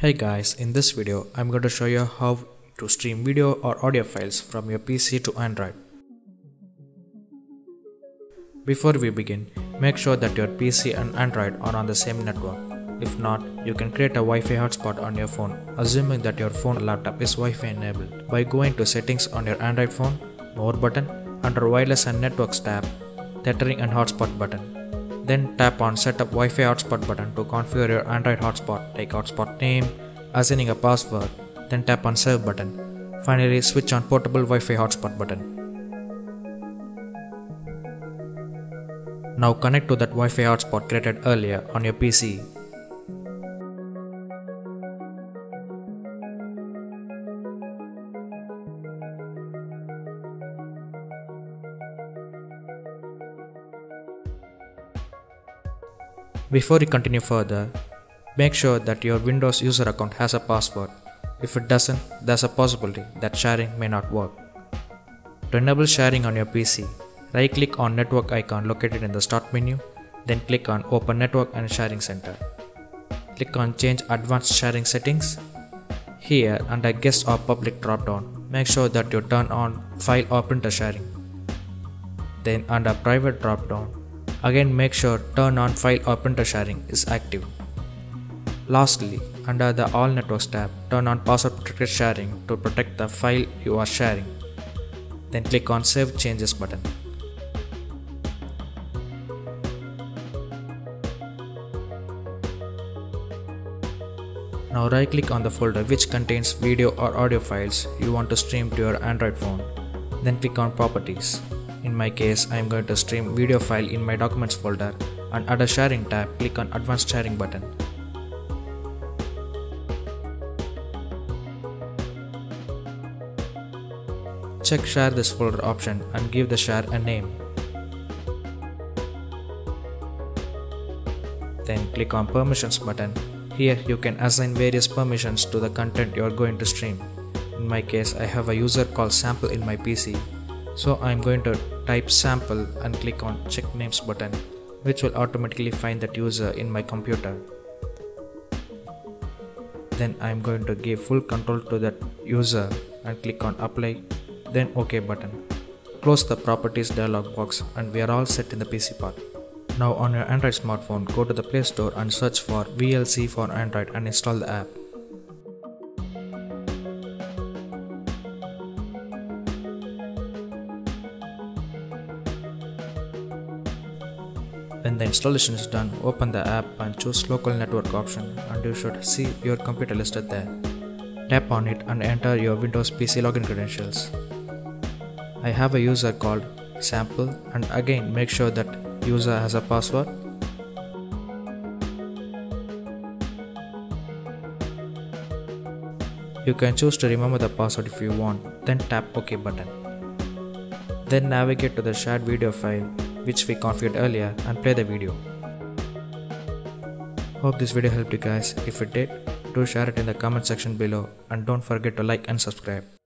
Hey guys, in this video I'm going to show you how to stream video or audio files from your PC to Android. Before we begin, make sure that your PC and Android are on the same network. If not, you can create a Wi-Fi hotspot on your phone, assuming that your phone or laptop is Wi-Fi enabled by going to settings on your Android phone, more button, under wireless and networks tab, tethering and hotspot button. Then tap on setup Wi-Fi hotspot button to configure your Android hotspot, take hotspot name, assigning a password, then tap on save button. Finally switch on portable Wi-Fi hotspot button. Now connect to that Wi-Fi hotspot created earlier on your PC. Before you continue further, make sure that your Windows user account has a password. If it doesn't, there's a possibility that sharing may not work. To enable sharing on your PC, right click on network icon located in the start menu, then click on open network and sharing center. Click on change advanced sharing settings. Here under guest or public dropdown, make sure that you turn on file or printer sharing. Then under private dropdown, Again make sure turn on file or printer sharing is active. Lastly, under the All Networks tab, turn on password protected sharing to protect the file you are sharing. Then click on Save Changes button. Now right click on the folder which contains video or audio files you want to stream to your Android phone. Then click on Properties. In my case, I am going to stream video file in my documents folder and under sharing tab, click on advanced sharing button. Check share this folder option and give the share a name. Then click on permissions button. Here you can assign various permissions to the content you are going to stream. In my case, I have a user called sample in my PC so I'm going to type sample and click on check names button which will automatically find that user in my computer. Then I'm going to give full control to that user and click on apply then OK button. Close the properties dialog box and we are all set in the PC part. Now on your Android smartphone go to the Play Store and search for VLC for Android and install the app. When the installation is done, open the app and choose local network option and you should see your computer listed there. Tap on it and enter your Windows PC login credentials. I have a user called sample and again make sure that user has a password. You can choose to remember the password if you want, then tap OK button. Then navigate to the shared video file which we configured earlier and play the video. Hope this video helped you guys. If it did, do share it in the comment section below and don't forget to like and subscribe.